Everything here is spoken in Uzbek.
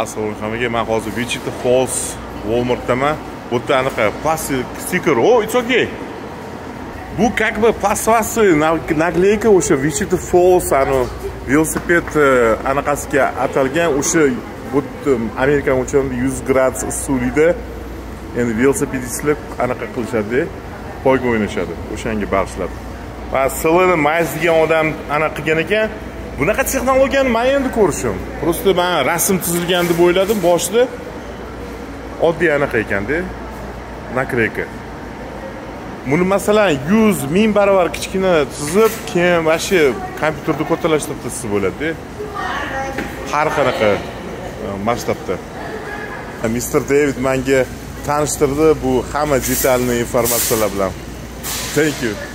assalomu alaykum aka man hozir wichita falls walmartdaman bu yerda anaqa eh, plastik stiker o it's okay. Bu как бы пластмассовый наклейка o'sha wichita falls ani velosiped eh, anaqasiga atalgan o'sha bu amerikan o'lchamida yuz gradus issiqlikda endi velosipedistlar anaqa qilishadida poyga o'ynashadi o'shanga bag'ishlab va silini mayz degan odam anaqa qilgan ekan. Bunaqa texnologiyani man endi ko'rishim. Просто man rasm chizilgan deb o'yladim boshida oddiy anaqa ekanda nakleyka buni masalan yuz ming barobar kichkina chizib keyin вообще kompyuterda kattalashtirib chizsa bo'ladida. Har qanaqa e, masshtabda e, mister david manga tanishtirdi bu hamma detalniy informatsiyalar bilan. Thank you.